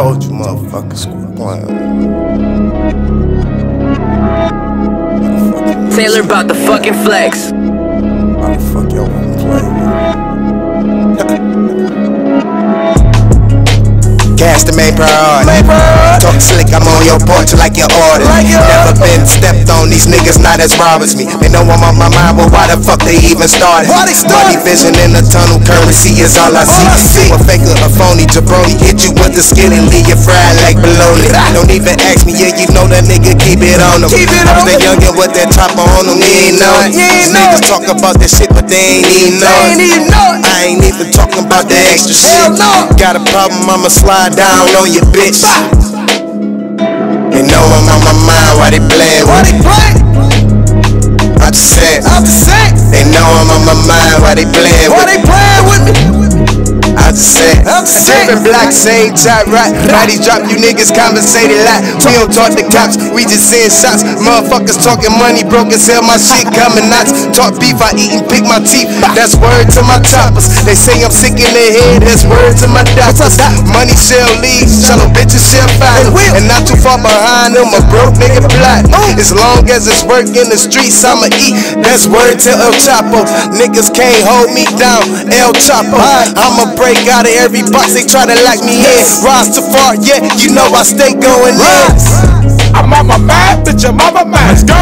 told you, motherfuckers, quit playing. Taylor about the fucking flex. Why the fuck y'all wanna play? Gas the main priority. Talk slick, I'm on your porch like your order. Never been stepped on, these niggas not as robbers me. They know I'm on my mind, but why the fuck they even started? Money vision in the tunnel, currency is all I see. You a faker, a phony jabroni, hit you with the skin and leave you fried like bologna. Don't even ask me, yeah, you know that nigga keep it on them. I'm the youngin' with that chopper on them, you ain't know it. These niggas talk about that shit, but they ain't even know it. I ain't even talking about the extra shit. Got a problem, I'ma slide down on your bitch. They know I'm on my mind, why they playin' with they I Tippin' black, same chat right. Bodies drop, you niggas conversating lot. We don't talk to cops, we just send shots. Motherfuckers talking money, broke as hell, my shit coming knots. Talk beef, I eat and pick my teeth. That's word to my choppers. They say I'm sick in the head, that's word to my doctors. Money shall leave, shallow bitches shall follow. And not too far behind them, a broke nigga plot. As long as it's work in the streets, I'ma eat. That's word to El Chapo. Niggas can't hold me down, El Chapo. I'ma break out of every box they try to lock me in. Rise to far, yeah, you know I stay going in. I'm on my mind, bitch, I'm on my mind. Let's go.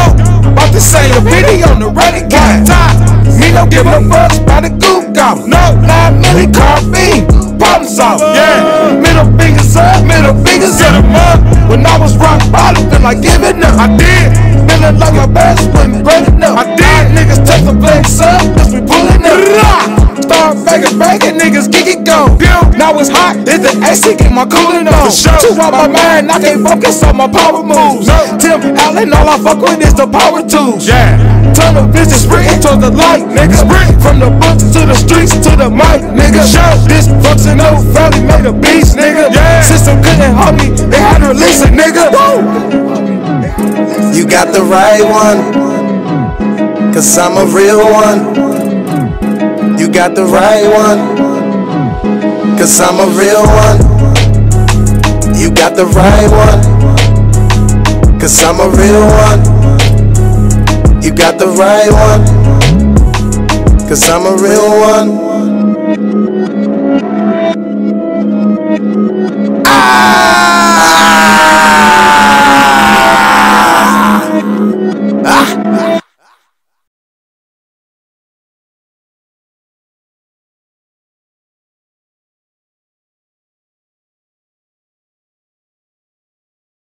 About to say a video on the ready game. Me don't give a fuck about the goop gobble. No, nine milli car B. Solved. Yeah. Middle fingers up, middle fingers up. up. When I was rock bottom, feel like giving up. I did. Feeling like my best friend, breaking up. I did. Niggas take the flex up, cause we pulling up. Start banging, banging, niggas get it go. It's hot, it's the AC, get my cooling on. Too out my mind, I can't focus on my power moves. Tim Allen, all I fuck with is the power tools. Yeah. Turn Tunnel vision, sprinting to the light, nigga. From the books to the streets to the mic, nigga. Show This functional family made a beast, nigga. Yeah. System couldn't hold me, they had to release it, nigga. You got the right one, cause I'm a real one. You got the right one, cause I'm a real one. You got the right one, cause I'm a real one. You got the right one, cause I'm a real one.